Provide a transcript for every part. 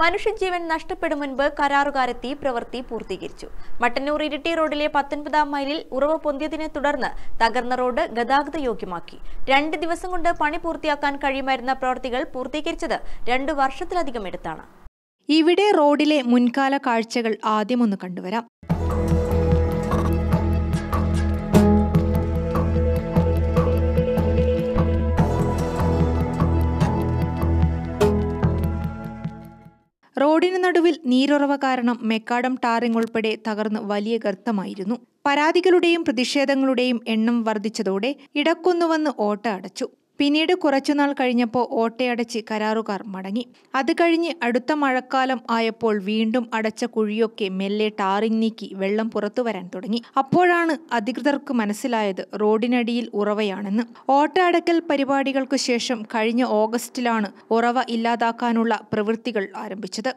മനുഷ്യജീവൻ നഷ്ടപ്പെടും മുൻപ് കരാറുകാരെത്തി പ്രവൃത്തി പൂർത്തീകരിച്ചു. മട്ടന്നൂർ ഇരിട്ടി റോഡിലെ പത്തൊൻപതാം മൈലിൽ ഉറവ് പൊന്തിയതിനെ തുടർന്ന് തകർന്ന റോഡ് ഗതാഗത യോഗ്യമാക്കി. രണ്ട് ദിവസം കൊണ്ട് പണി പൂർത്തിയാക്കാൻ കഴിയുമായിരുന്ന പ്രവൃത്തികൾ പൂർത്തീകരിച്ചത് രണ്ടു വർഷത്തിലധികം എടുത്താണ്. ഇവിടെ റോഡിലെ മുൻകാല കാഴ്ചകൾ ആദ്യമൊന്ന് കണ്ടുവരാം. റോഡിന് നടുവിൽ നീരുറവ കാരണം മെക്കാടം ടാറിംഗ് ഉൾപ്പെടെ തകർന്ന് വലിയ ഗർത്തമായിരുന്നു. പരാതികളുടെയും പ്രതിഷേധങ്ങളുടെയും എണ്ണം വർദ്ധിച്ചതോടെ ഇടക്കൊന്നുവന്ന് ഓട്ട അടച്ചു. പിന്നീട് കുറച്ചുനാൾ കഴിഞ്ഞപ്പോൾ ഓട്ടയടച്ച് കരാറുകാർ മടങ്ങി. അത് കഴിഞ്ഞ് അടുത്ത മഴക്കാലം ആയപ്പോൾ വീണ്ടും അടച്ച കുഴിയൊക്കെ മെല്ലെ ടാറിങ് നീക്കി വെള്ളം പുറത്തു വരാൻ തുടങ്ങി. അപ്പോഴാണ് അധികൃതർക്ക് മനസ്സിലായത് റോഡിനടിയിൽ ഉറവയാണെന്ന്. ഓട്ട അടക്കൽ പരിപാടികൾക്ക് ശേഷം കഴിഞ്ഞ ഓഗസ്റ്റിലാണ് ഉറവ ഇല്ലാതാക്കാനുള്ള പ്രവൃത്തികൾ ആരംഭിച്ചത്.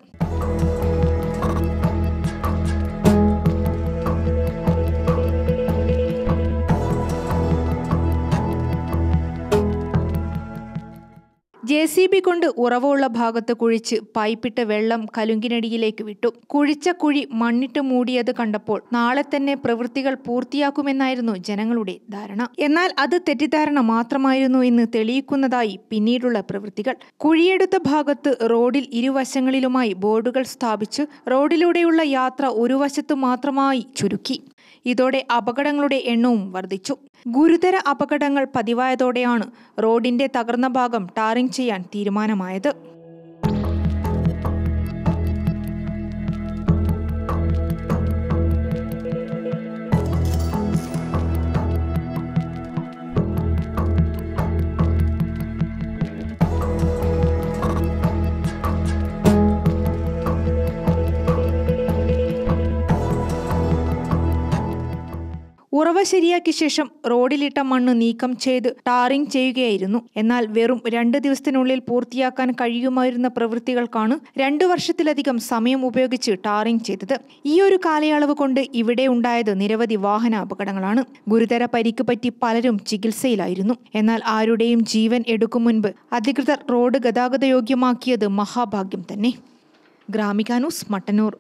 ജെ സി ബി കൊണ്ട് ഉറവുള്ള ഭാഗത്ത് കുഴിച്ച് പൈപ്പിട്ട് വെള്ളം കലുങ്കിനടിയിലേക്ക് വിട്ടു. കുഴിച്ച കുഴി മണ്ണിട്ട് മൂടിയത് കണ്ടപ്പോൾ നാളെ തന്നെ പ്രവൃത്തികൾ പൂർത്തിയാക്കുമെന്നായിരുന്നു ജനങ്ങളുടെ ധാരണ. എന്നാൽ അത് തെറ്റിദ്ധാരണ മാത്രമായിരുന്നു എന്ന് തെളിയിക്കുന്നതായി പിന്നീടുള്ള പ്രവൃത്തികൾ. കുഴിയെടുത്ത ഭാഗത്ത് റോഡിൽ ഇരുവശങ്ങളിലുമായി ബോർഡുകൾ സ്ഥാപിച്ച് റോഡിലൂടെയുള്ള യാത്ര ഒരു വശത്ത് മാത്രമായി ചുരുക്കി. ഇതോടെ അപകടങ്ങളുടെ എണ്ണവും വർദ്ധിച്ചു. ഗുരുതര അപകടങ്ങൾ പതിവായതോടെയാണ് റോഡിന്റെ തകർന്ന ഭാഗം ടാറിംഗ് ചെയ്യാൻ തീരുമാനമായത്. ഉറവ ശരിയാക്കിയ ശേഷം റോഡിലിട്ട മണ്ണ് നീക്കം ചെയ്ത് ടാറിംഗ് ചെയ്യുകയായിരുന്നു. എന്നാൽ വെറും രണ്ട് ദിവസത്തിനുള്ളിൽ പൂർത്തിയാക്കാൻ കഴിയുമായിരുന്ന പ്രവൃത്തികൾക്കാണ് രണ്ടു വർഷത്തിലധികം സമയം ഉപയോഗിച്ച് ടാറിംഗ് ചെയ്തത്. ഈ ഒരു കാലയളവ് കൊണ്ട് ഇവിടെ ഉണ്ടായത് നിരവധി വാഹന അപകടങ്ങളാണ്. ഗുരുതര പരിക്ക് പറ്റി പലരും ചികിത്സയിലായിരുന്നു. എന്നാൽ ആരുടെയും ജീവൻ എടുക്കും മുൻപ് അധികൃതർ റോഡ് ഗതാഗത യോഗ്യമാക്കിയത് മഹാഭാഗ്യം തന്നെ. ഗ്രാമിക ന്യൂസ് മട്ടന്നൂർ.